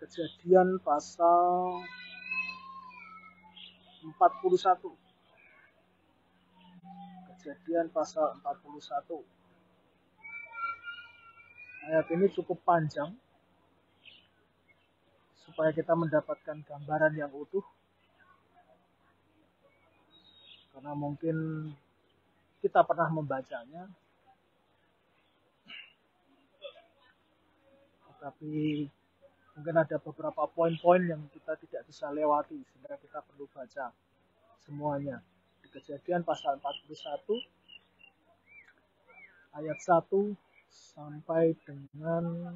Kejadian pasal 41. Kejadian pasal 41. Ayat ini cukup panjang supaya kita mendapatkan gambaran yang utuh. Karena mungkin kita pernah membacanya, tetapi mungkin ada beberapa poin-poin yang kita tidak bisa lewati sehingga kita perlu baca semuanya. Di kejadian pasal 41 ayat 1 sampai dengan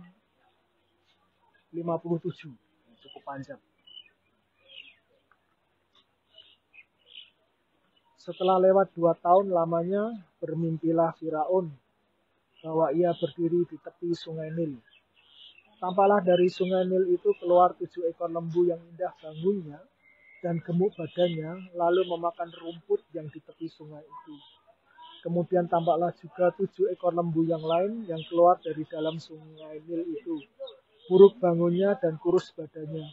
57 cukup panjang. Setelah lewat dua tahun lamanya, bermimpilah Firaun bahwa ia berdiri di tepi sungai Nil. Tampaklah dari sungai Nil itu keluar tujuh ekor lembu yang indah bangunnya dan gemuk badannya, lalu memakan rumput yang di tepi sungai itu. Kemudian tampaklah juga tujuh ekor lembu yang lain yang keluar dari dalam sungai Nil itu. Buruk bangunnya dan kurus badannya,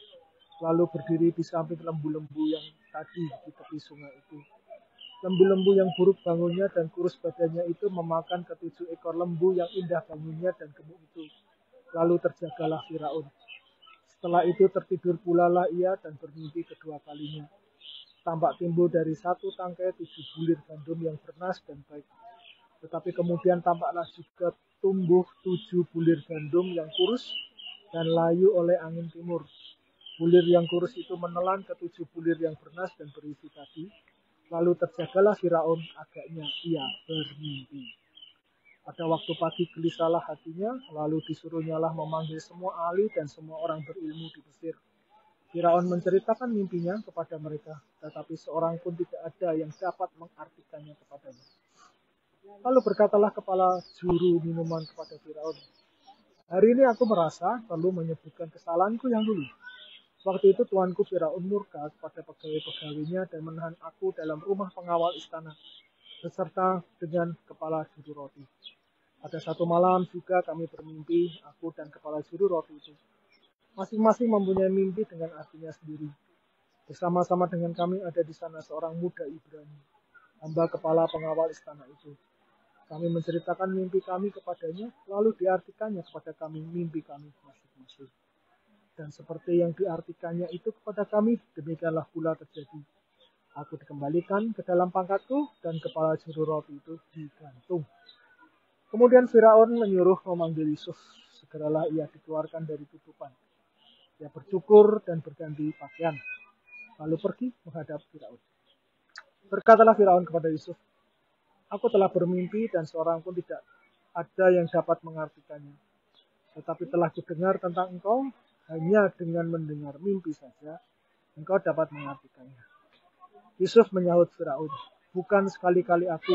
lalu berdiri di samping lembu-lembu yang tadi di tepi sungai itu. Lembu-lembu yang buruk bangunnya dan kurus badannya itu memakan ketujuh ekor lembu yang indah bangunnya dan gemuk itu. Lalu terjagalah Firaun. Setelah itu tertidur pula lah ia dan bermimpi kedua kalinya. Tampak timbul dari satu tangkai tujuh bulir gandum yang bernas dan baik. Tetapi kemudian tampaklah juga tumbuh tujuh bulir gandum yang kurus dan layu oleh angin timur. Bulir yang kurus itu menelan ketujuh bulir yang bernas dan berisi tadi, Lalu terjagalah Firaun agaknya ia bermimpi. Pada waktu pagi gelisahlah hatinya, lalu disuruhnyalah memanggil semua ahli dan semua orang berilmu di Mesir. Firaun menceritakan mimpinya kepada mereka, tetapi seorang pun tidak ada yang dapat mengartikannya kepadanya. Lalu berkatalah kepala juru minuman kepada Firaun, Hari ini aku merasa perlu menyebutkan kesalahanku yang dulu. Waktu itu tuanku Firaun murka kepada pegawai-pegawainya dan menahan aku dalam rumah pengawal istana beserta dengan kepala juru roti. Pada satu malam juga kami bermimpi, aku dan kepala juru roti itu. Masing-masing mempunyai mimpi dengan artinya sendiri. Bersama-sama dengan kami ada di sana seorang muda Ibrani, hamba kepala pengawal istana itu. Kami menceritakan mimpi kami kepadanya, lalu diartikannya kepada kami mimpi kami masing-masing dan seperti yang diartikannya itu kepada kami, demikianlah pula terjadi. Aku dikembalikan ke dalam pangkatku dan kepala juru roti itu digantung. Kemudian Firaun menyuruh memanggil Yusuf. Segeralah ia dikeluarkan dari tutupan. Ia bercukur dan berganti pakaian. Lalu pergi menghadap Firaun. Berkatalah Firaun kepada Yusuf, Aku telah bermimpi dan seorang pun tidak ada yang dapat mengartikannya. Tetapi telah kudengar tentang engkau hanya dengan mendengar mimpi saja, engkau dapat mengartikannya. Yusuf menyahut Firaun, bukan sekali-kali aku,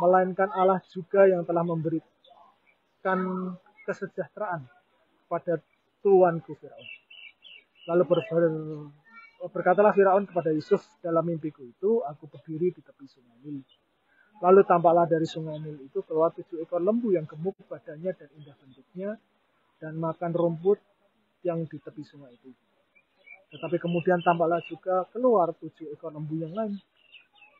melainkan Allah juga yang telah memberikan kesejahteraan kepada tuanku Firaun. Lalu ber, ber, berkatalah Firaun kepada Yusuf dalam mimpiku itu, aku berdiri di tepi sungai Nil. Lalu tampaklah dari sungai Nil itu keluar tujuh ekor lembu yang gemuk badannya dan indah bentuknya, dan makan rumput yang di tepi sungai itu. Tetapi kemudian tampaklah juga keluar tujuh ekor lembu yang lain.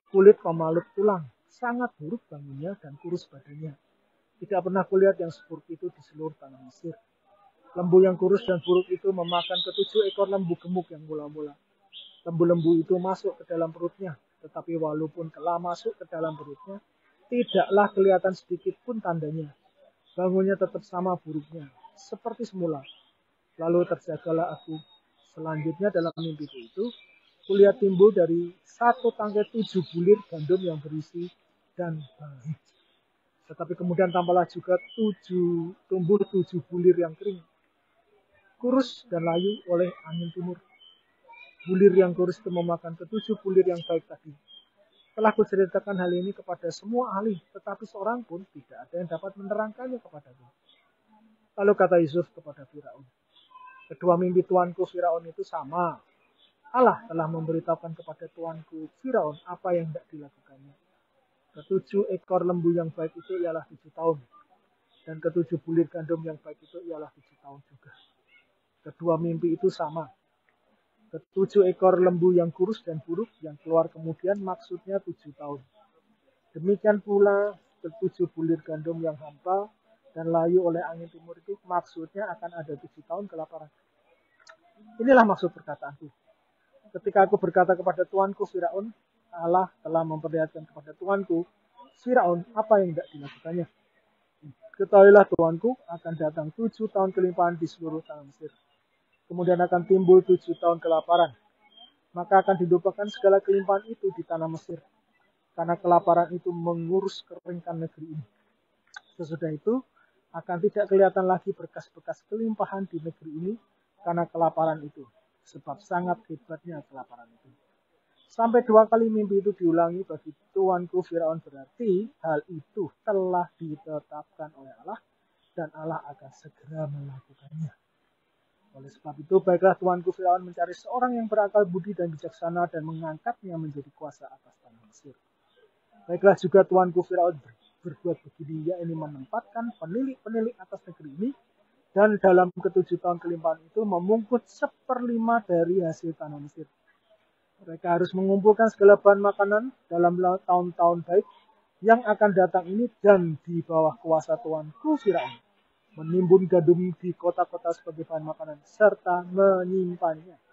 Kulit pemalut tulang, sangat buruk bangunnya dan kurus badannya. Tidak pernah kulihat yang seburuk itu di seluruh tanah Mesir. Lembu yang kurus dan buruk itu memakan ketujuh ekor lembu gemuk yang mula-mula. Lembu-lembu itu masuk ke dalam perutnya, tetapi walaupun telah masuk ke dalam perutnya, tidaklah kelihatan sedikit pun tandanya. Bangunnya tetap sama buruknya, seperti semula. Lalu terjagalah aku. Selanjutnya dalam mimpiku itu, kulihat timbul dari satu tangkai tujuh bulir gandum yang berisi dan baik. Tetapi kemudian tampaklah juga tujuh, tumbuh tujuh bulir yang kering. Kurus dan layu oleh angin timur. Bulir yang kurus itu memakan ketujuh bulir yang baik tadi. Telah kuceritakan hal ini kepada semua ahli, tetapi seorang pun tidak ada yang dapat menerangkannya kepadaku. Lalu kata Yusuf kepada Firaun, Kedua mimpi tuanku Firaun itu sama. Allah telah memberitahukan kepada tuanku Firaun apa yang tidak dilakukannya. Ketujuh ekor lembu yang baik itu ialah tujuh tahun. Dan ketujuh bulir gandum yang baik itu ialah tujuh tahun juga. Kedua mimpi itu sama. Ketujuh ekor lembu yang kurus dan buruk yang keluar kemudian maksudnya tujuh tahun. Demikian pula ketujuh bulir gandum yang hampa dan layu oleh angin timur itu maksudnya akan ada tujuh tahun kelaparan. Inilah maksud perkataanku. Ketika aku berkata kepada Tuanku Firaun, Allah telah memperlihatkan kepada Tuanku, Firaun apa yang tidak dilakukannya. Ketahuilah Tuanku akan datang tujuh tahun kelimpahan di seluruh tanah Mesir. Kemudian akan timbul tujuh tahun kelaparan. Maka akan dilupakan segala kelimpahan itu di tanah Mesir. Karena kelaparan itu mengurus keringkan negeri ini. Sesudah itu, akan tidak kelihatan lagi bekas-bekas kelimpahan di negeri ini karena kelaparan itu. Sebab sangat hebatnya kelaparan itu. Sampai dua kali mimpi itu diulangi bagi tuanku Firaun berarti hal itu telah ditetapkan oleh Allah dan Allah akan segera melakukannya. Oleh sebab itu, baiklah tuanku Firaun mencari seorang yang berakal budi dan bijaksana dan mengangkatnya menjadi kuasa atas tanah Mesir. Baiklah juga tuanku Firaun berbuat begini, ya ini menempatkan penilik-penilik atas negeri ini dan dalam ketujuh tahun kelimpahan itu memungkut seperlima dari hasil tanah Mesir. Mereka harus mengumpulkan segala bahan makanan dalam tahun-tahun baik yang akan datang ini dan di bawah kuasa Tuanku Firaun. Menimbun gandum di kota-kota sebagai bahan makanan serta menyimpannya.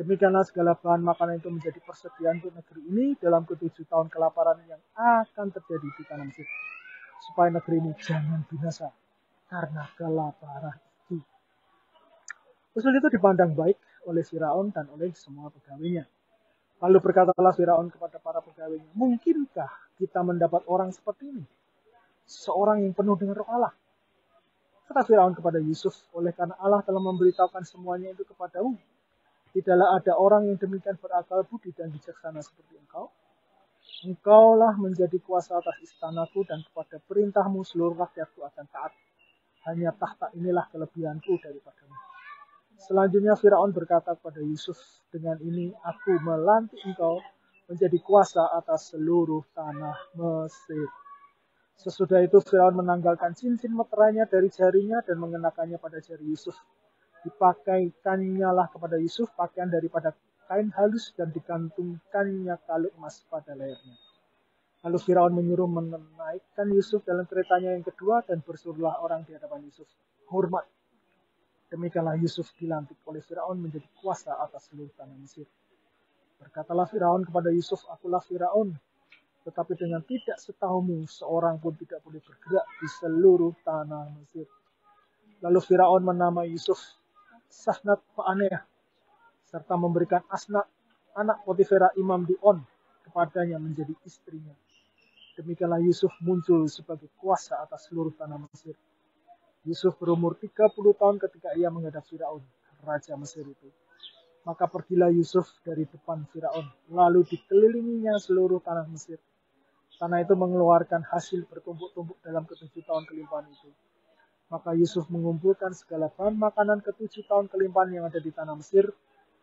Demikianlah segala bahan makanan itu menjadi persediaan untuk negeri ini dalam ketujuh tahun kelaparan yang akan terjadi di tanah Mesir. Supaya negeri ini jangan binasa karena kelaparan itu. Usul itu dipandang baik oleh Firaun dan oleh semua pegawainya. Lalu berkatalah Firaun kepada para pegawainya, mungkinkah kita mendapat orang seperti ini? Seorang yang penuh dengan roh Allah. Kata Firaun kepada Yusuf, oleh karena Allah telah memberitahukan semuanya itu kepadamu. Tidaklah ada orang yang demikian berakal budi dan bijaksana seperti engkau. Engkaulah menjadi kuasa atas istanaku dan kepada perintahmu seluruh rakyatku akan taat hanya tahta inilah kelebihanku daripadamu. Selanjutnya Firaun berkata kepada Yusuf, dengan ini aku melantik engkau menjadi kuasa atas seluruh tanah Mesir. Sesudah itu Firaun menanggalkan cincin meterainya dari jarinya dan mengenakannya pada jari Yusuf. Dipakaikannya lah kepada Yusuf pakaian daripada kain halus dan digantungkannya kalung emas pada lehernya. Lalu Firaun menyuruh menaikkan Yusuf dalam keretanya yang kedua dan bersuruhlah orang di hadapan Yusuf. Hormat. Demikianlah Yusuf dilantik oleh Firaun menjadi kuasa atas seluruh tanah Mesir. Berkatalah Firaun kepada Yusuf, akulah Firaun. Tetapi dengan tidak setahumu, seorang pun tidak boleh bergerak di seluruh tanah Mesir. Lalu Firaun menamai Yusuf Sahnat Fa'aneh, serta memberikan Asnat, anak Potifera imam di On, kepadanya menjadi istrinya. Demikianlah Yusuf muncul sebagai kuasa atas seluruh tanah Mesir. Yusuf berumur 30 tahun ketika ia menghadap Firaun, raja Mesir itu. Maka pergilah Yusuf dari depan Firaun, lalu dikelilinginya seluruh tanah Mesir. Tanah itu mengeluarkan hasil bertumpuk-tumpuk dalam ketujuh tahun kelimpahan itu. Maka Yusuf mengumpulkan segala bahan makanan ketujuh tahun kelimpahan yang ada di tanah Mesir,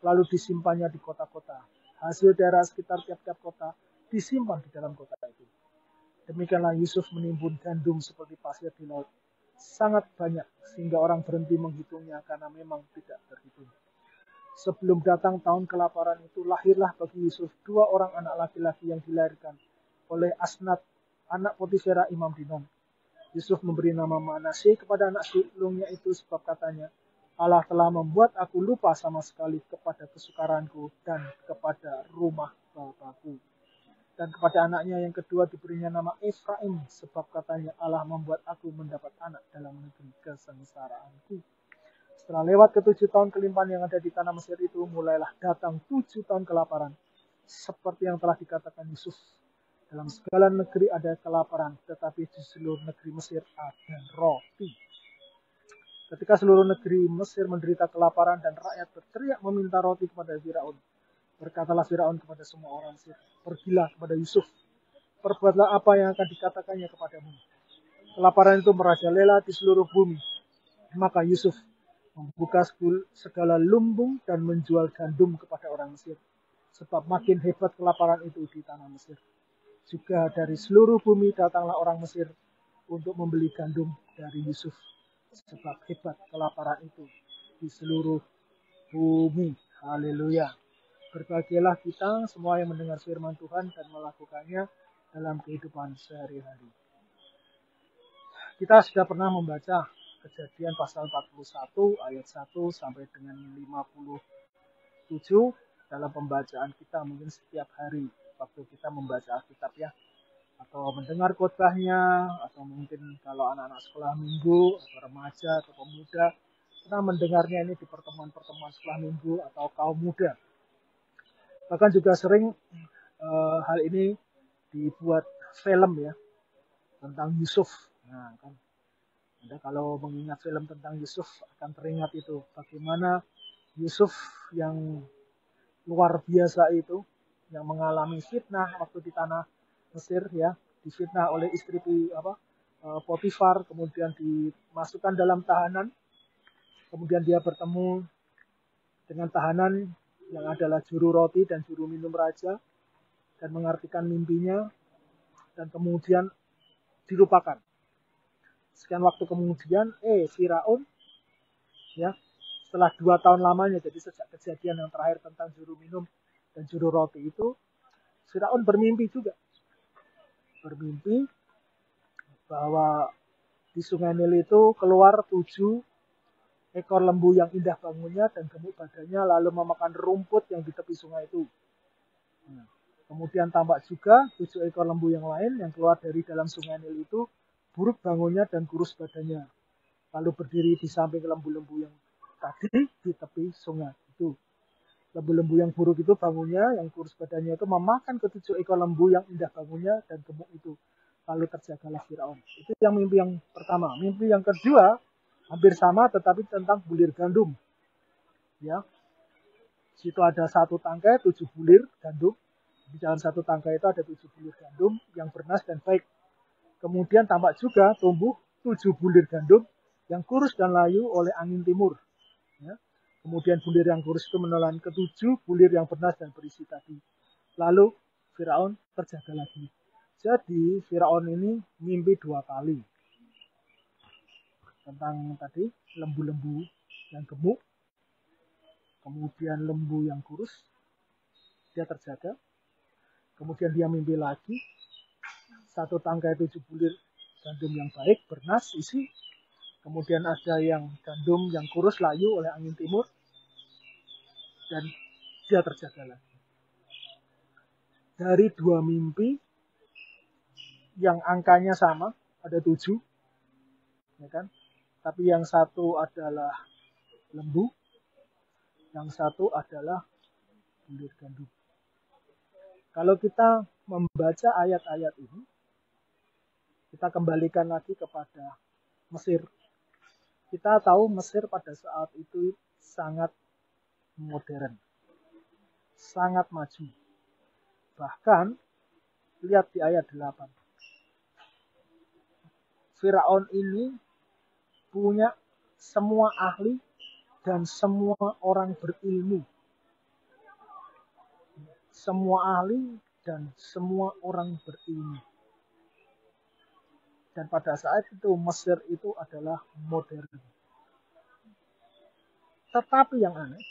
lalu disimpannya di kota-kota. Hasil daerah sekitar tiap-tiap kota disimpan di dalam kota itu. Demikianlah Yusuf menimbun gandum seperti pasir di laut. Sangat banyak sehingga orang berhenti menghitungnya karena memang tidak terhitung. Sebelum datang tahun kelaparan itu lahirlah bagi Yusuf dua orang anak laki-laki yang dilahirkan oleh Asnat, anak Potifera Imam Dinon. Yusuf memberi nama Manasih kepada anak sulungnya itu sebab katanya, Allah telah membuat aku lupa sama sekali kepada kesukaranku dan kepada rumah bapakku. Dan kepada anaknya yang kedua diberinya nama Efraim, sebab katanya Allah membuat aku mendapat anak dalam negeri kesengsaraanku. Setelah lewat ketujuh tahun kelimpahan yang ada di tanah Mesir itu, mulailah datang tujuh tahun kelaparan. Seperti yang telah dikatakan Yusuf, dalam segala negeri ada kelaparan, tetapi di seluruh negeri Mesir ada roti. Ketika seluruh negeri Mesir menderita kelaparan dan rakyat berteriak meminta roti kepada Firaun, Berkatalah Firaun kepada semua orang Mesir, pergilah kepada Yusuf, perbuatlah apa yang akan dikatakannya kepadamu. Kelaparan itu merajalela di seluruh bumi. Maka Yusuf membuka segala lumbung dan menjual gandum kepada orang Mesir. Sebab makin hebat kelaparan itu di tanah Mesir. Juga dari seluruh bumi datanglah orang Mesir untuk membeli gandum dari Yusuf. Sebab hebat kelaparan itu di seluruh bumi. Haleluya. Berbahagialah kita semua yang mendengar firman Tuhan dan melakukannya dalam kehidupan sehari-hari. Kita sudah pernah membaca kejadian pasal 41 ayat 1 sampai dengan 57 dalam pembacaan kita mungkin setiap hari waktu kita membaca Alkitab ya. Atau mendengar khotbahnya atau mungkin kalau anak-anak sekolah minggu atau remaja atau pemuda kita mendengarnya ini di pertemuan-pertemuan sekolah minggu atau kaum muda. Bahkan juga sering uh, hal ini dibuat film ya tentang Yusuf. Nah, kan. Anda kalau mengingat film tentang Yusuf akan teringat itu. Bagaimana Yusuf yang luar biasa itu yang mengalami fitnah waktu di tanah Mesir ya, difitnah oleh istri apa eh, Potifar, kemudian dimasukkan dalam tahanan, kemudian dia bertemu dengan tahanan yang adalah juru roti dan juru minum raja dan mengartikan mimpinya dan kemudian dilupakan. Sekian waktu kemudian, eh Firaun ya setelah dua tahun lamanya jadi sejak kejadian yang terakhir tentang juru minum dan juru roti itu Firaun bermimpi juga bermimpi bahwa di sungai Nil itu keluar tujuh ekor lembu yang indah bangunnya dan gemuk badannya lalu memakan rumput yang di tepi sungai itu. Nah, kemudian tampak juga tujuh ekor lembu yang lain yang keluar dari dalam sungai Nil itu buruk bangunnya dan kurus badannya. Lalu berdiri di samping lembu-lembu yang tadi di tepi sungai itu. Lembu-lembu yang buruk itu bangunnya, yang kurus badannya itu memakan ketujuh ekor lembu yang indah bangunnya dan gemuk itu. Lalu terjagalah Firaun. Itu yang mimpi yang pertama. Mimpi yang kedua, hampir sama tetapi tentang bulir gandum. Ya. Situ ada satu tangkai tujuh bulir gandum. Di dalam satu tangkai itu ada tujuh bulir gandum yang bernas dan baik. Kemudian tampak juga tumbuh tujuh bulir gandum yang kurus dan layu oleh angin timur. Ya. Kemudian bulir yang kurus itu menelan ketujuh bulir yang bernas dan berisi tadi. Lalu Firaun terjaga lagi. Jadi Firaun ini mimpi dua kali tentang tadi lembu-lembu yang gemuk, kemudian lembu yang kurus, dia terjaga, kemudian dia mimpi lagi, satu tangkai tujuh bulir gandum yang baik, bernas, isi, kemudian ada yang gandum yang kurus layu oleh angin timur, dan dia terjaga lagi. Dari dua mimpi yang angkanya sama, ada tujuh, ya kan? Tapi yang satu adalah lembu, yang satu adalah bulir gandum. Kalau kita membaca ayat-ayat ini, kita kembalikan lagi kepada Mesir. Kita tahu Mesir pada saat itu sangat modern, sangat maju. Bahkan, lihat di ayat 8. Firaun ini punya semua ahli dan semua orang berilmu. Semua ahli dan semua orang berilmu. Dan pada saat itu Mesir itu adalah modern. Tetapi yang aneh,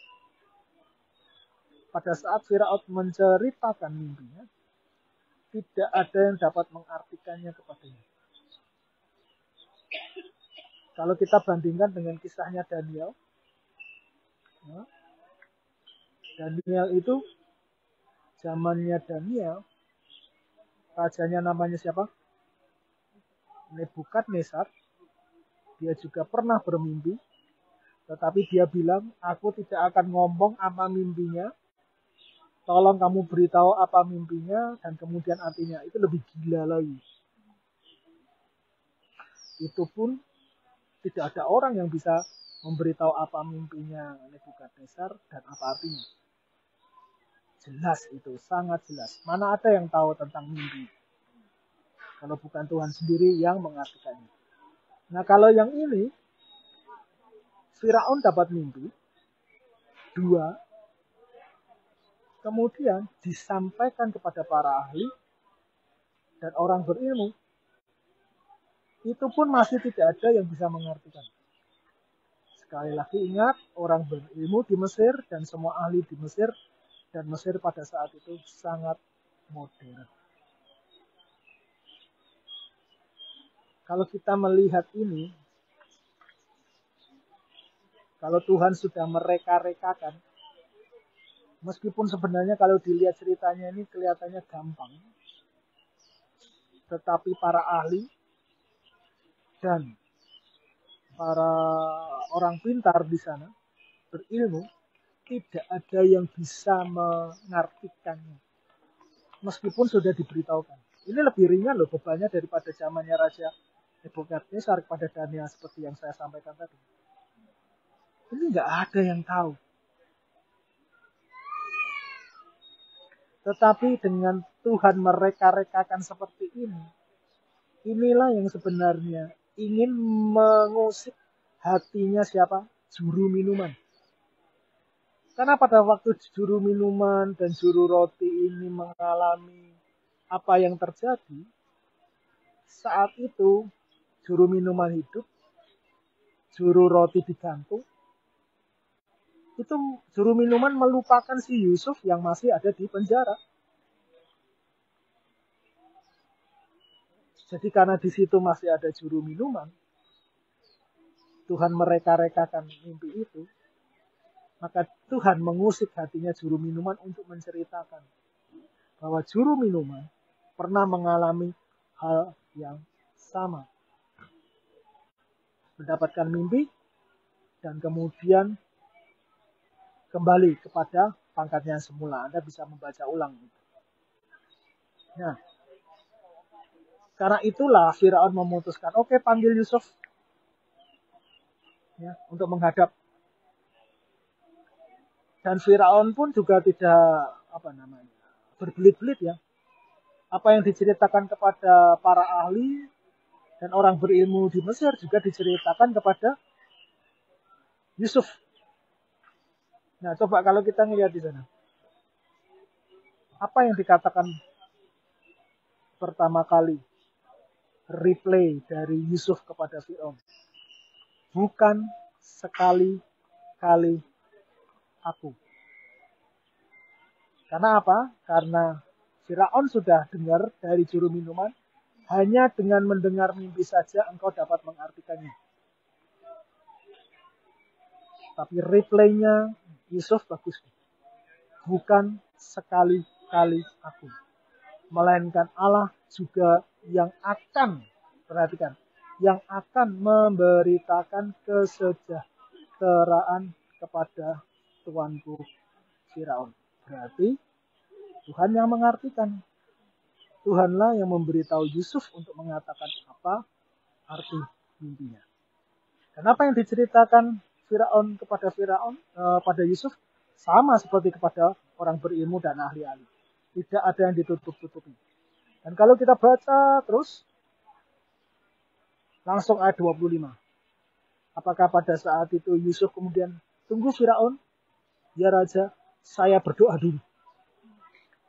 pada saat Firaun menceritakan mimpinya, tidak ada yang dapat mengartikannya kepadanya. Kalau kita bandingkan dengan kisahnya Daniel, ya, Daniel itu zamannya Daniel, rajanya namanya siapa? Nebukadnezar. Dia juga pernah bermimpi, tetapi dia bilang, aku tidak akan ngomong apa mimpinya, tolong kamu beritahu apa mimpinya dan kemudian artinya itu lebih gila lagi. Itu pun tidak ada orang yang bisa memberitahu apa mimpinya Nebukadnezar dan apa artinya. Jelas itu, sangat jelas. Mana ada yang tahu tentang mimpi? Kalau bukan Tuhan sendiri yang mengartikannya. Nah kalau yang ini, Firaun dapat mimpi. Dua, kemudian disampaikan kepada para ahli dan orang berilmu itu pun masih tidak ada yang bisa mengartikan. Sekali lagi ingat, orang berilmu di Mesir dan semua ahli di Mesir dan Mesir pada saat itu sangat modern. Kalau kita melihat ini, kalau Tuhan sudah mereka-rekakan, meskipun sebenarnya kalau dilihat ceritanya ini kelihatannya gampang, tetapi para ahli dan para orang pintar di sana berilmu tidak ada yang bisa mengartikannya. Meskipun sudah diberitahukan. Ini lebih ringan loh bebannya daripada zamannya Raja Nebukadnezar pada Daniel seperti yang saya sampaikan tadi. Ini nggak ada yang tahu. Tetapi dengan Tuhan mereka-rekakan seperti ini, inilah yang sebenarnya ingin mengusik hatinya siapa? Juru minuman. Karena pada waktu juru minuman dan juru roti ini mengalami apa yang terjadi, saat itu juru minuman hidup, juru roti digantung, itu juru minuman melupakan si Yusuf yang masih ada di penjara. Jadi karena di situ masih ada juru minuman, Tuhan mereka-rekakan mimpi itu, maka Tuhan mengusik hatinya juru minuman untuk menceritakan bahwa juru minuman pernah mengalami hal yang sama. Mendapatkan mimpi dan kemudian kembali kepada pangkatnya semula. Anda bisa membaca ulang. Nah, karena itulah Firaun memutuskan, oke okay, panggil Yusuf ya, untuk menghadap. Dan Firaun pun juga tidak apa namanya berbelit-belit ya. Apa yang diceritakan kepada para ahli dan orang berilmu di Mesir juga diceritakan kepada Yusuf Nah, coba kalau kita ngelihat di sana. Apa yang dikatakan pertama kali replay dari Yusuf kepada Fir'aun? Bukan sekali-kali aku. Karena apa? Karena Firaun sudah dengar dari juru minuman, hanya dengan mendengar mimpi saja engkau dapat mengartikannya. Tapi replaynya Yusuf bagus. Bukan sekali-kali aku. Melainkan Allah juga yang akan, perhatikan, yang akan memberitakan kesejahteraan kepada tuanku Firaun. Berarti Tuhan yang mengartikan. Tuhanlah yang memberitahu Yusuf untuk mengatakan apa arti mimpinya. Kenapa yang diceritakan Firaun kepada Firaun uh, pada Yusuf sama seperti kepada orang berilmu dan ahli-ahli. Tidak ada yang ditutup-tutupi. Dan kalau kita baca terus langsung ayat 25. Apakah pada saat itu Yusuf kemudian tunggu Firaun? Ya Raja, saya berdoa dulu.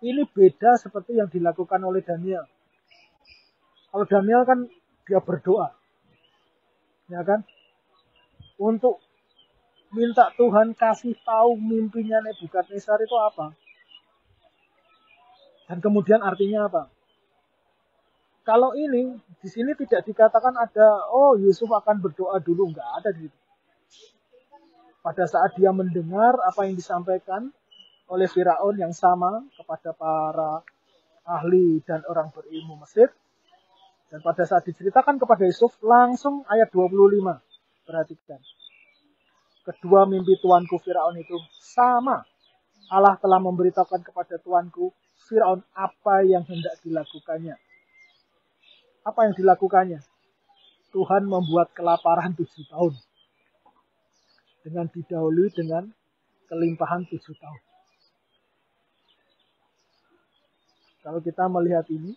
Ini beda seperti yang dilakukan oleh Daniel. Kalau Daniel kan dia berdoa. Ya kan? Untuk minta Tuhan kasih tahu mimpinya Nebukadnezar itu apa. Dan kemudian artinya apa? Kalau ini di sini tidak dikatakan ada oh Yusuf akan berdoa dulu nggak ada di situ. Pada saat dia mendengar apa yang disampaikan oleh Firaun yang sama kepada para ahli dan orang berilmu Mesir dan pada saat diceritakan kepada Yusuf langsung ayat 25 perhatikan Kedua mimpi tuanku Firaun itu sama. Allah telah memberitahukan kepada tuanku Firaun apa yang hendak dilakukannya. Apa yang dilakukannya? Tuhan membuat kelaparan tujuh tahun. Dengan didahului dengan kelimpahan tujuh tahun. Kalau kita melihat ini,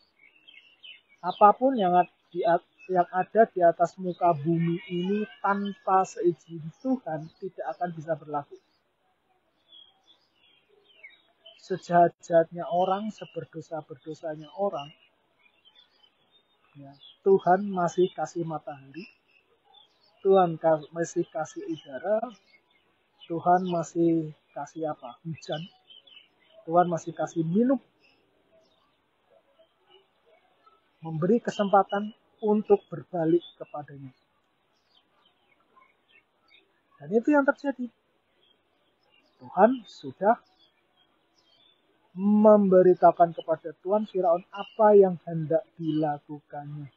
apa pun yang di, yang ada di atas muka bumi ini tanpa seizin Tuhan tidak akan bisa berlaku. Sejahat-jahatnya orang, seberdosa-berdosanya orang, ya, Tuhan masih kasih matahari, Tuhan masih kasih udara, Tuhan masih kasih apa? Hujan. Tuhan masih kasih minum. Memberi kesempatan untuk berbalik kepadanya. Dan itu yang terjadi. Tuhan sudah memberitakan kepada Tuhan Firaun apa yang hendak dilakukannya.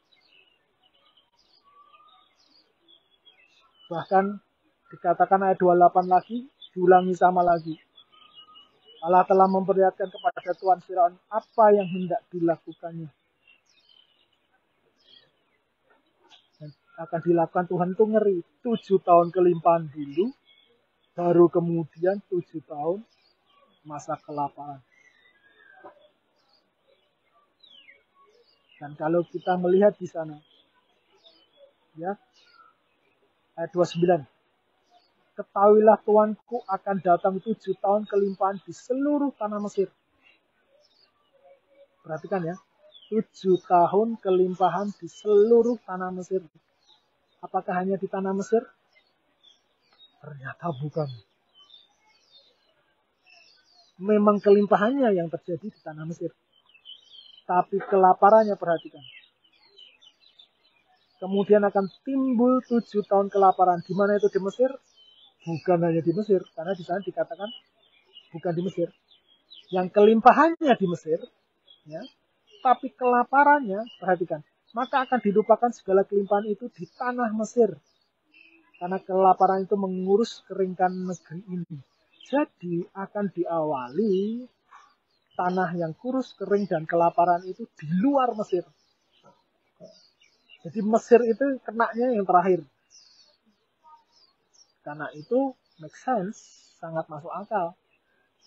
Bahkan dikatakan ayat 28 lagi, diulangi sama lagi. Allah telah memperlihatkan kepada Tuhan Firaun apa yang hendak dilakukannya. Dan akan dilakukan Tuhan itu ngeri. Tujuh tahun kelimpahan dulu, baru kemudian tujuh tahun masa kelaparan. Dan kalau kita melihat di sana, ya, ayat 29. Ketahuilah Tuanku akan datang tujuh tahun kelimpahan di seluruh tanah Mesir. Perhatikan ya, tujuh tahun kelimpahan di seluruh tanah Mesir. Apakah hanya di tanah Mesir? Ternyata bukan. Memang kelimpahannya yang terjadi di tanah Mesir tapi kelaparannya perhatikan. Kemudian akan timbul tujuh tahun kelaparan. Di mana itu di Mesir? Bukan hanya di Mesir, karena di sana dikatakan bukan di Mesir. Yang kelimpahannya di Mesir, ya, tapi kelaparannya, perhatikan, maka akan dilupakan segala kelimpahan itu di tanah Mesir. Karena kelaparan itu mengurus keringkan negeri ini. Jadi akan diawali tanah yang kurus, kering, dan kelaparan itu di luar Mesir. Jadi Mesir itu kenaknya yang terakhir. Karena itu make sense, sangat masuk akal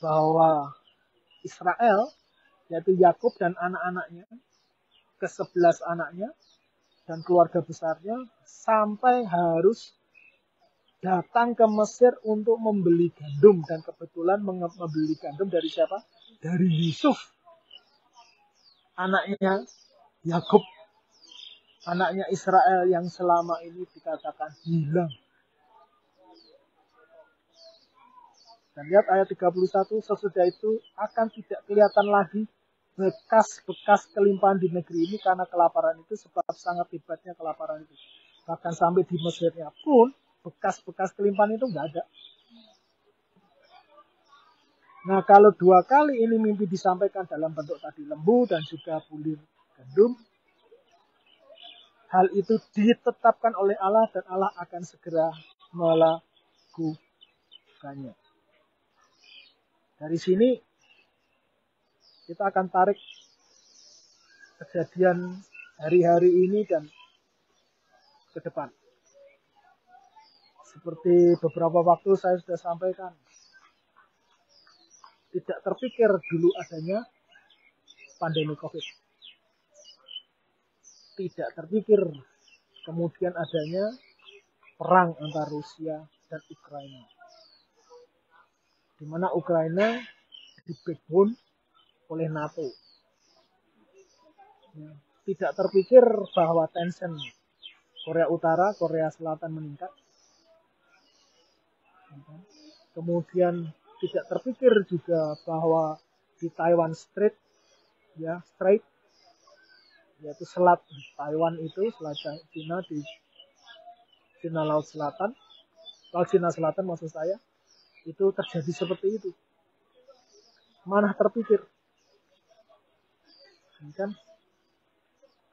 bahwa Israel, yaitu Yakub dan anak-anaknya, ke sebelas anaknya dan keluarga besarnya sampai harus datang ke Mesir untuk membeli gandum dan kebetulan membeli gandum dari siapa? Dari Yusuf. Anaknya Yakub. Anaknya Israel yang selama ini dikatakan hilang. Dan lihat ayat 31, sesudah itu akan tidak kelihatan lagi bekas-bekas kelimpahan di negeri ini karena kelaparan itu sebab sangat hebatnya kelaparan itu. Bahkan sampai di Mesirnya pun bekas-bekas kelimpahan itu nggak ada. Nah kalau dua kali ini mimpi disampaikan dalam bentuk tadi lembu dan juga bulir gandum, hal itu ditetapkan oleh Allah dan Allah akan segera melakukannya. Dari sini kita akan tarik kejadian hari-hari ini dan ke depan. Seperti beberapa waktu saya sudah sampaikan, tidak terpikir dulu adanya pandemi COVID. Tidak terpikir kemudian adanya perang antara Rusia dan Ukraina. Di mana Ukraina di backbone oleh NATO. Ya, tidak terpikir bahwa tension Korea Utara, Korea Selatan meningkat. Kemudian tidak terpikir juga bahwa di Taiwan Strait ya Strait yaitu selat Taiwan itu selat Cina di Cina Laut Selatan Laut Cina Selatan maksud saya itu terjadi seperti itu. Mana terpikir kan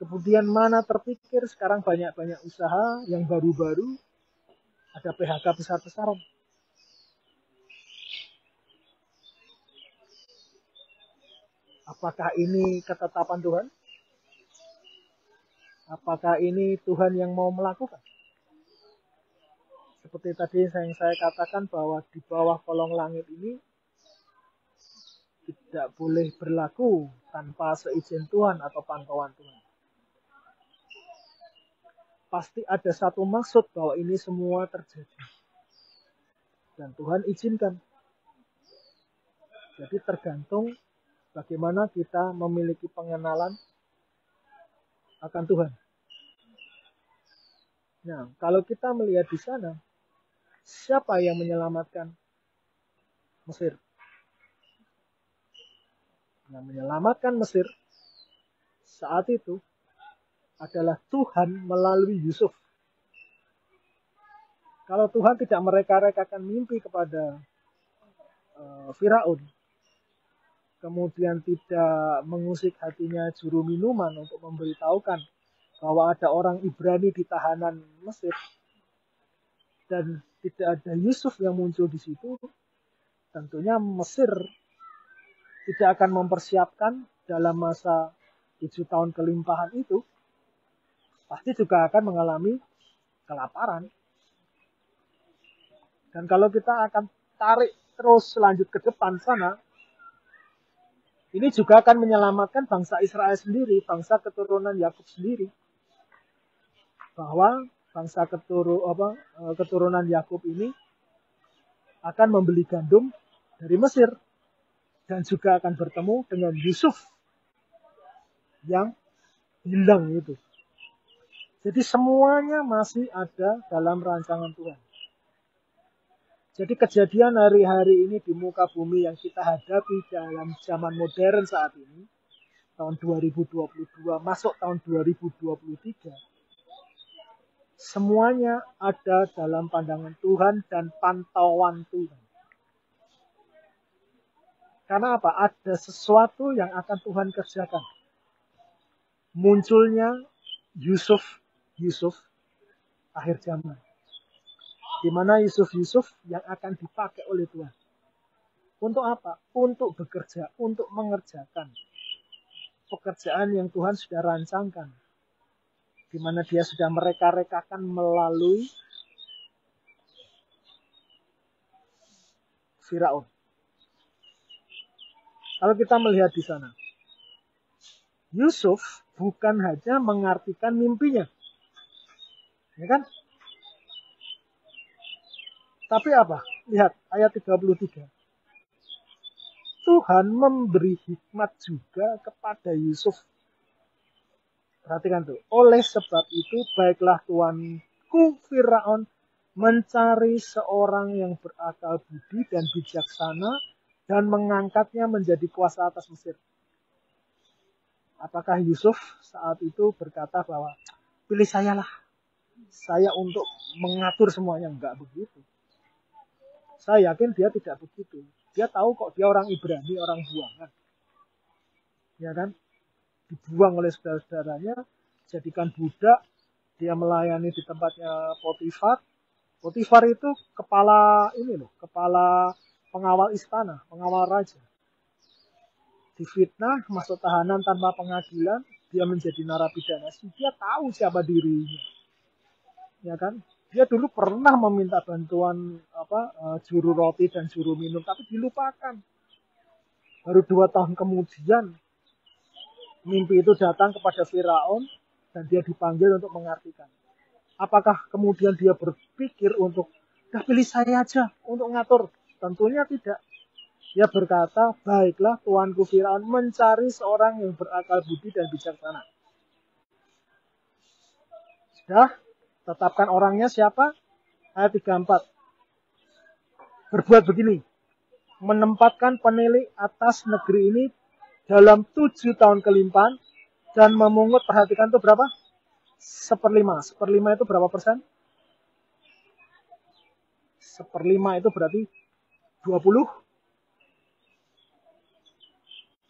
kemudian mana terpikir sekarang banyak-banyak usaha yang baru-baru ada PHK besar-besaran Apakah ini ketetapan Tuhan? Apakah ini Tuhan yang mau melakukan? Seperti tadi yang saya katakan bahwa di bawah kolong langit ini tidak boleh berlaku tanpa seizin Tuhan atau pantauan Tuhan. Pasti ada satu maksud bahwa ini semua terjadi. Dan Tuhan izinkan. Jadi tergantung Bagaimana kita memiliki pengenalan akan Tuhan. Nah, kalau kita melihat di sana, siapa yang menyelamatkan Mesir? Yang menyelamatkan Mesir saat itu adalah Tuhan melalui Yusuf. Kalau Tuhan tidak mereka-rekakan mimpi kepada uh, Firaun, kemudian tidak mengusik hatinya juru minuman untuk memberitahukan bahwa ada orang Ibrani di tahanan Mesir dan tidak ada Yusuf yang muncul di situ, tentunya Mesir tidak akan mempersiapkan dalam masa tujuh tahun kelimpahan itu, pasti juga akan mengalami kelaparan. Dan kalau kita akan tarik terus lanjut ke depan sana, ini juga akan menyelamatkan bangsa Israel sendiri, bangsa keturunan Yakub sendiri bahwa bangsa keturu, apa, eh, keturunan Yakub ini akan membeli gandum dari Mesir dan juga akan bertemu dengan Yusuf yang hilang itu. Jadi semuanya masih ada dalam rancangan Tuhan. Jadi kejadian hari-hari ini di muka bumi yang kita hadapi dalam zaman modern saat ini, tahun 2022 masuk tahun 2023, Semuanya ada dalam pandangan Tuhan dan pantauan Tuhan. Karena apa? Ada sesuatu yang akan Tuhan kerjakan. Munculnya Yusuf, Yusuf akhir zaman. Di mana Yusuf-Yusuf yang akan dipakai oleh Tuhan. Untuk apa? Untuk bekerja, untuk mengerjakan pekerjaan yang Tuhan sudah rancangkan di mana dia sudah mereka-rekakan melalui Firaun. Kalau kita melihat di sana, Yusuf bukan hanya mengartikan mimpinya. Ya kan? Tapi apa? Lihat ayat 33. Tuhan memberi hikmat juga kepada Yusuf Perhatikan tuh. Oleh sebab itu, baiklah tuanku Firaun mencari seorang yang berakal budi dan bijaksana dan mengangkatnya menjadi kuasa atas Mesir. Apakah Yusuf saat itu berkata bahwa pilih saya lah. Saya untuk mengatur semuanya. Enggak begitu. Saya yakin dia tidak begitu. Dia tahu kok dia orang Ibrani, orang buangan. Ya kan? dibuang oleh saudara-saudaranya, jadikan budak, dia melayani di tempatnya Potifar. Potifar itu kepala ini loh, kepala pengawal istana, pengawal raja. Difitnah, masuk tahanan tanpa pengadilan, dia menjadi narapidana. Dia tahu siapa dirinya. Ya kan? Dia dulu pernah meminta bantuan apa uh, juru roti dan juru minum, tapi dilupakan. Baru dua tahun kemudian mimpi itu datang kepada Firaun dan dia dipanggil untuk mengartikan. Apakah kemudian dia berpikir untuk, dah pilih saya aja untuk ngatur? Tentunya tidak. Dia berkata, baiklah Tuanku Firaun mencari seorang yang berakal budi dan bijaksana. Sudah, tetapkan orangnya siapa? Ayat 34. Berbuat begini, menempatkan penilik atas negeri ini dalam tujuh tahun kelimpahan dan memungut perhatikan itu berapa? Seperlima. Seperlima itu berapa persen? Seperlima itu berarti 20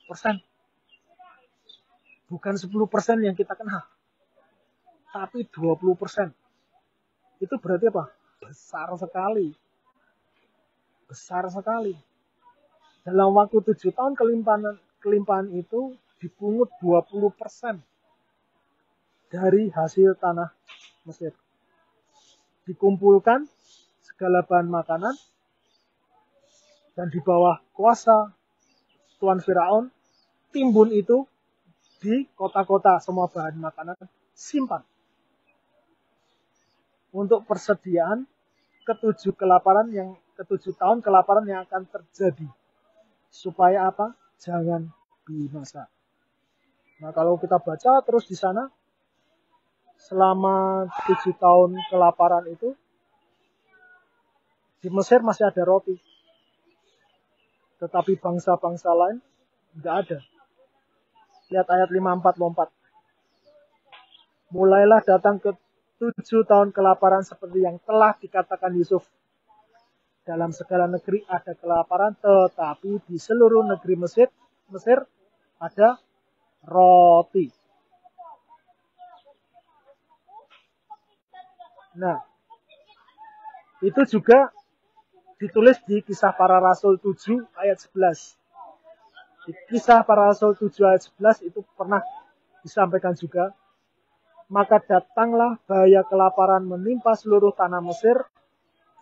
persen. Bukan 10 persen yang kita kenal. Tapi 20 persen. Itu berarti apa? Besar sekali. Besar sekali. Dalam waktu tujuh tahun kelimpahan kelimpahan itu dipungut 20% dari hasil tanah Mesir. Dikumpulkan segala bahan makanan dan di bawah kuasa Tuan Firaun, timbun itu di kota-kota semua bahan makanan simpan. Untuk persediaan ketujuh kelaparan yang ketujuh tahun kelaparan yang akan terjadi. Supaya apa? jangan binasa. Nah kalau kita baca terus di sana, selama tujuh tahun kelaparan itu di Mesir masih ada roti. Tetapi bangsa-bangsa lain nggak ada. Lihat ayat 54 lompat. Mulailah datang ke tujuh tahun kelaparan seperti yang telah dikatakan Yusuf. Dalam segala negeri ada kelaparan, tetapi di seluruh negeri Mesir, Mesir ada roti. Nah, itu juga ditulis di kisah para rasul 7 ayat 11. Di kisah para rasul 7 ayat 11 itu pernah disampaikan juga. Maka datanglah bahaya kelaparan menimpa seluruh tanah Mesir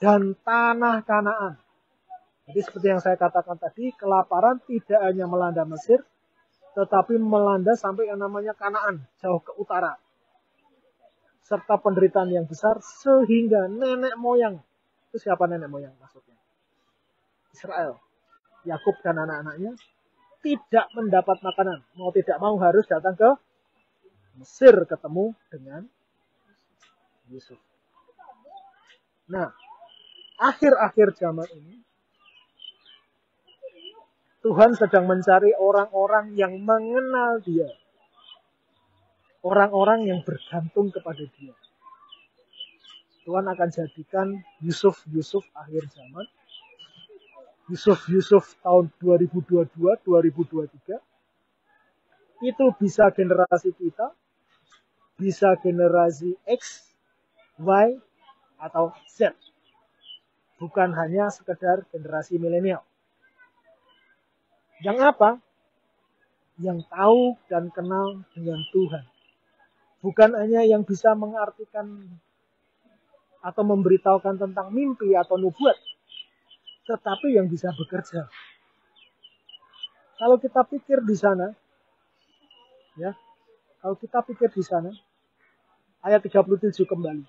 dan tanah Kanaan. Jadi seperti yang saya katakan tadi, kelaparan tidak hanya melanda Mesir, tetapi melanda sampai yang namanya Kanaan, jauh ke utara. Serta penderitaan yang besar sehingga nenek moyang. Itu siapa nenek moyang maksudnya? Israel. Yakub dan anak-anaknya tidak mendapat makanan. Mau tidak mau harus datang ke Mesir ketemu dengan Yusuf. Nah, akhir-akhir zaman ini, Tuhan sedang mencari orang-orang yang mengenal dia. Orang-orang yang bergantung kepada dia. Tuhan akan jadikan Yusuf-Yusuf akhir zaman. Yusuf-Yusuf tahun 2022-2023. Itu bisa generasi kita, bisa generasi X, Y, atau Z bukan hanya sekedar generasi milenial. Yang apa? Yang tahu dan kenal dengan Tuhan. Bukan hanya yang bisa mengartikan atau memberitahukan tentang mimpi atau nubuat, tetapi yang bisa bekerja. Kalau kita pikir di sana, ya, kalau kita pikir di sana, ayat 37 kembali.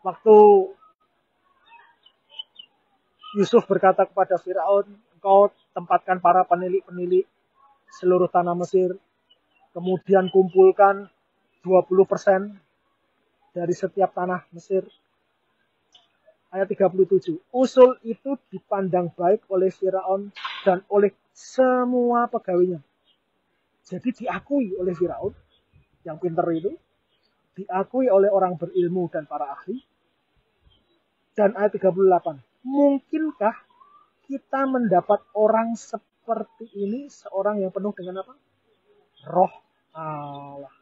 Waktu Yusuf berkata kepada Firaun, engkau tempatkan para penilik-penilik seluruh tanah Mesir, kemudian kumpulkan 20% dari setiap tanah Mesir. Ayat 37. Usul itu dipandang baik oleh Firaun dan oleh semua pegawainya. Jadi diakui oleh Firaun yang pinter itu, diakui oleh orang berilmu dan para ahli. Dan ayat 38 mungkinkah kita mendapat orang seperti ini, seorang yang penuh dengan apa? Roh Allah.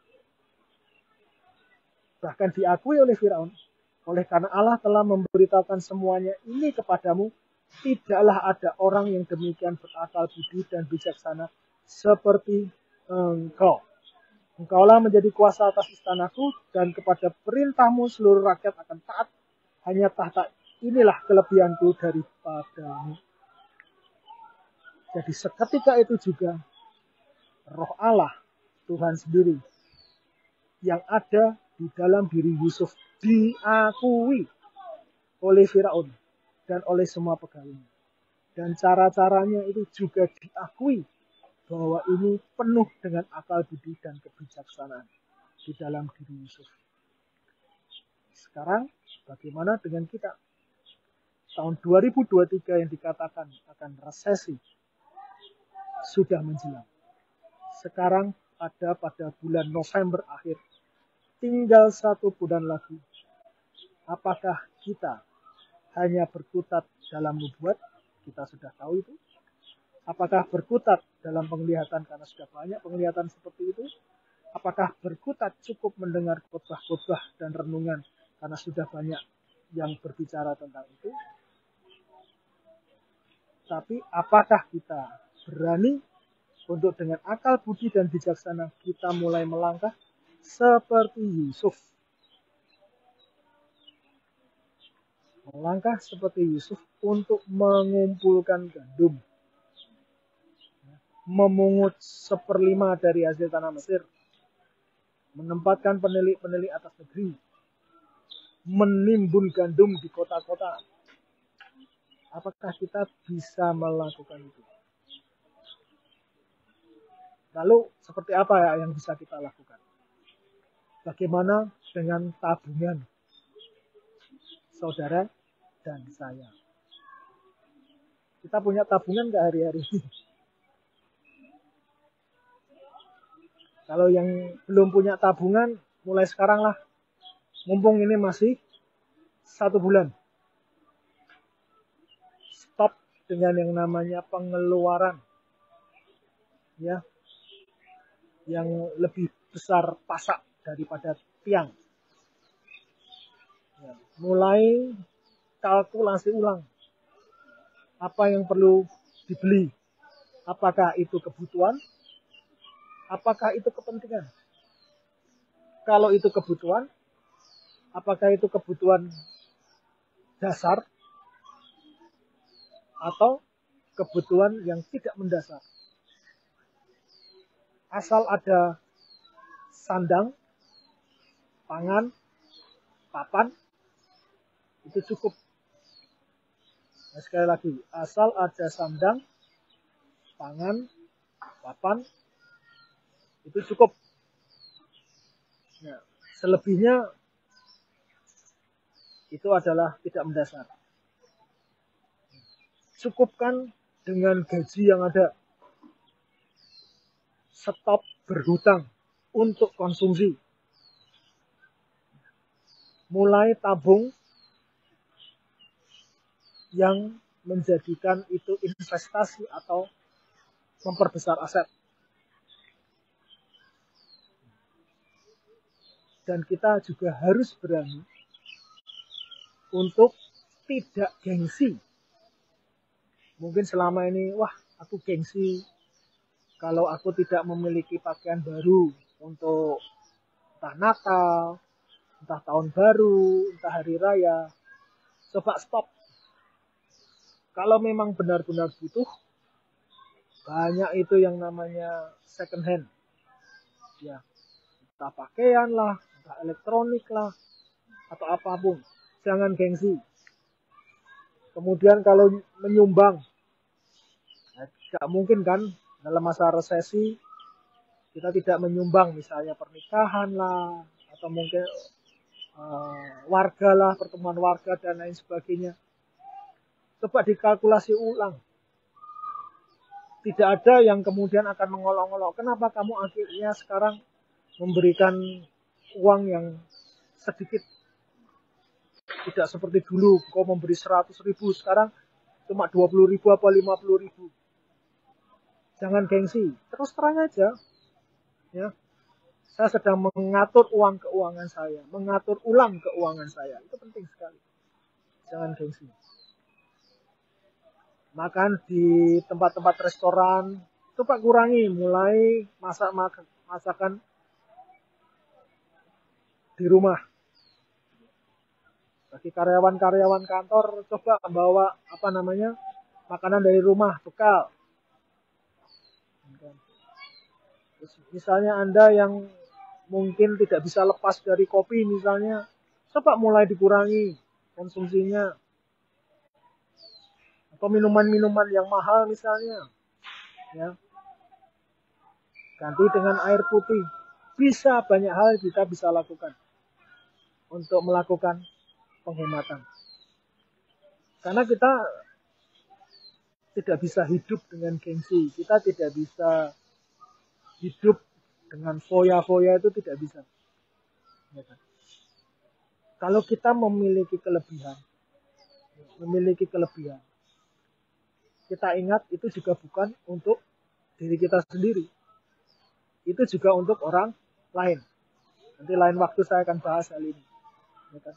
Bahkan diakui oleh Firaun, oleh karena Allah telah memberitahukan semuanya ini kepadamu, tidaklah ada orang yang demikian berakal budi dan bijaksana seperti engkau. Engkaulah menjadi kuasa atas istanaku dan kepada perintahmu seluruh rakyat akan taat. Hanya tahta inilah kelebihanku daripadamu. Jadi seketika itu juga roh Allah Tuhan sendiri yang ada di dalam diri Yusuf diakui oleh Firaun dan oleh semua pegawainya. Dan cara-caranya itu juga diakui bahwa ini penuh dengan akal budi dan kebijaksanaan di dalam diri Yusuf. Sekarang bagaimana dengan kita? tahun 2023 yang dikatakan akan resesi sudah menjelang. Sekarang ada pada bulan November akhir. Tinggal satu bulan lagi. Apakah kita hanya berkutat dalam nubuat? Kita sudah tahu itu. Apakah berkutat dalam penglihatan karena sudah banyak penglihatan seperti itu? Apakah berkutat cukup mendengar khotbah-khotbah dan renungan karena sudah banyak yang berbicara tentang itu? Tapi apakah kita berani untuk dengan akal budi dan bijaksana kita mulai melangkah seperti Yusuf. Melangkah seperti Yusuf untuk mengumpulkan gandum. Memungut seperlima dari hasil tanah Mesir. Menempatkan penilik-penilik atas negeri. Menimbun gandum di kota-kota Apakah kita bisa melakukan itu? Lalu seperti apa ya yang bisa kita lakukan? Bagaimana dengan tabungan saudara dan saya? Kita punya tabungan nggak hari-hari ini? Kalau yang belum punya tabungan, mulai sekarang lah. Mumpung ini masih satu bulan. Stop dengan yang namanya pengeluaran. Ya. Yang lebih besar pasak daripada tiang. Ya. Mulai kalkulasi ulang. Apa yang perlu dibeli? Apakah itu kebutuhan Apakah itu kepentingan? Kalau itu kebutuhan, apakah itu kebutuhan dasar atau kebutuhan yang tidak mendasar? Asal ada sandang, pangan, papan, itu cukup. Nah, sekali lagi, asal ada sandang, pangan, papan, itu cukup. Nah, selebihnya itu adalah tidak mendasar. Cukupkan dengan gaji yang ada. Stop berhutang untuk konsumsi. Mulai tabung yang menjadikan itu investasi atau memperbesar aset. dan kita juga harus berani untuk tidak gengsi. Mungkin selama ini, wah aku gengsi kalau aku tidak memiliki pakaian baru untuk entah Natal, entah tahun baru, entah hari raya. Coba stop. Kalau memang benar-benar butuh, banyak itu yang namanya second hand. Ya, entah pakaian lah, entah elektronik lah, atau apa pun. Jangan gengsi. Kemudian kalau menyumbang, tidak ya, mungkin kan dalam masa resesi kita tidak menyumbang misalnya pernikahan lah, atau mungkin uh, warga lah, pertemuan warga dan lain sebagainya. Coba dikalkulasi ulang. Tidak ada yang kemudian akan mengolok-olok. Kenapa kamu akhirnya sekarang memberikan uang yang sedikit tidak seperti dulu kau memberi 100 ribu sekarang cuma 20 ribu apa 50 ribu jangan gengsi terus terang aja ya saya sedang mengatur uang keuangan saya mengatur ulang keuangan saya itu penting sekali jangan gengsi makan di tempat-tempat restoran coba kurangi mulai masak masakan di rumah. Bagi karyawan-karyawan kantor coba bawa apa namanya makanan dari rumah bekal. misalnya Anda yang mungkin tidak bisa lepas dari kopi misalnya, coba mulai dikurangi konsumsinya. Atau minuman-minuman yang mahal misalnya. Ya. Ganti dengan air putih. Bisa banyak hal kita bisa lakukan untuk melakukan penghematan. Karena kita tidak bisa hidup dengan gengsi, kita tidak bisa hidup dengan foya-foya itu tidak bisa. Ya kan? Kalau kita memiliki kelebihan, memiliki kelebihan, kita ingat itu juga bukan untuk diri kita sendiri. Itu juga untuk orang lain. Nanti lain waktu saya akan bahas hal ini. Ya kan?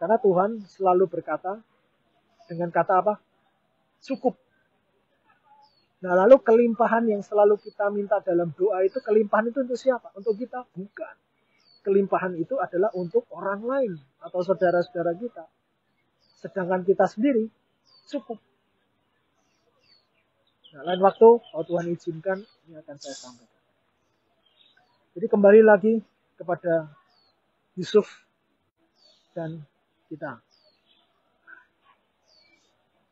Karena Tuhan selalu berkata dengan kata apa? Cukup. Nah lalu kelimpahan yang selalu kita minta dalam doa itu kelimpahan itu untuk siapa? Untuk kita? Bukan. Kelimpahan itu adalah untuk orang lain atau saudara-saudara kita. Sedangkan kita sendiri cukup. Nah, lain waktu, kalau Tuhan izinkan, ini akan saya sampaikan. Jadi kembali lagi kepada Yusuf dan kita.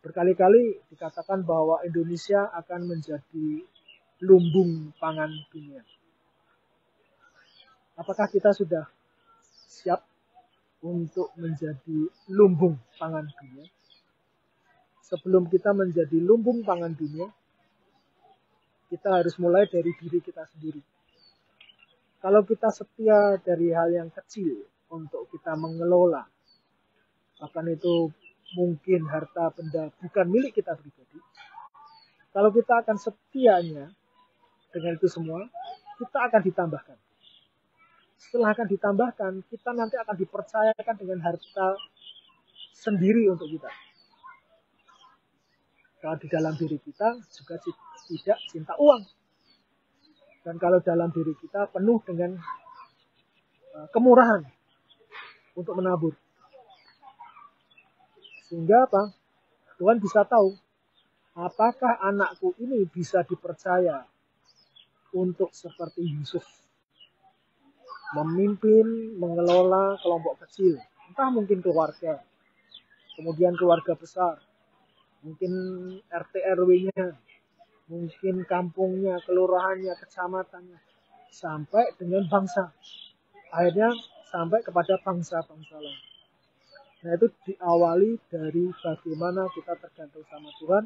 Berkali-kali dikatakan bahwa Indonesia akan menjadi lumbung pangan dunia. Apakah kita sudah siap untuk menjadi lumbung pangan dunia? Sebelum kita menjadi lumbung pangan dunia, kita harus mulai dari diri kita sendiri. Kalau kita setia dari hal yang kecil untuk kita mengelola, bahkan itu mungkin harta benda bukan milik kita pribadi. Kalau kita akan setianya dengan itu semua, kita akan ditambahkan. Setelah akan ditambahkan, kita nanti akan dipercayakan dengan harta sendiri untuk kita. Kalau di dalam diri kita juga tidak cinta uang. Dan kalau dalam diri kita penuh dengan eh, kemurahan untuk menabur. Sehingga apa? Tuhan bisa tahu apakah anakku ini bisa dipercaya untuk seperti Yusuf memimpin, mengelola kelompok kecil, entah mungkin keluarga, kemudian keluarga besar, mungkin RT RW-nya, mungkin kampungnya, kelurahannya, kecamatannya, sampai dengan bangsa. Akhirnya sampai kepada bangsa-bangsa lain. Nah itu diawali dari bagaimana kita tergantung sama Tuhan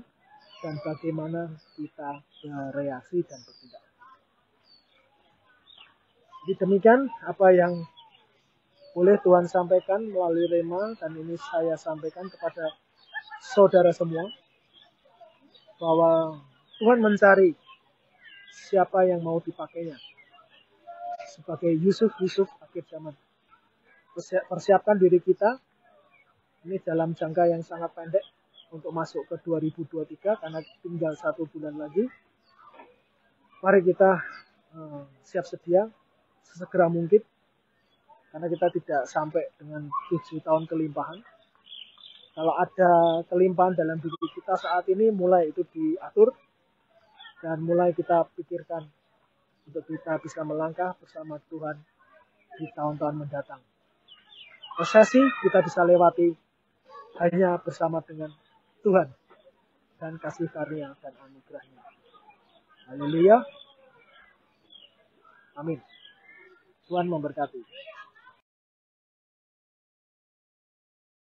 dan bagaimana kita bereaksi dan bertindak. Jadi demikian apa yang boleh Tuhan sampaikan melalui rema dan ini saya sampaikan kepada saudara semua bahwa Tuhan mencari siapa yang mau dipakainya sebagai Yusuf Yusuf akhir zaman. Persiapkan diri kita ini dalam jangka yang sangat pendek untuk masuk ke 2023 karena tinggal satu bulan lagi. Mari kita uh, siap sedia sesegera mungkin karena kita tidak sampai dengan tujuh tahun kelimpahan. Kalau ada kelimpahan dalam diri kita saat ini mulai itu diatur dan mulai kita pikirkan untuk kita bisa melangkah bersama Tuhan di tahun-tahun mendatang. Resesi kita bisa lewati hanya bersama dengan Tuhan dan kasih karunia dan anugerahnya. Haleluya. Amin. Tuhan memberkati.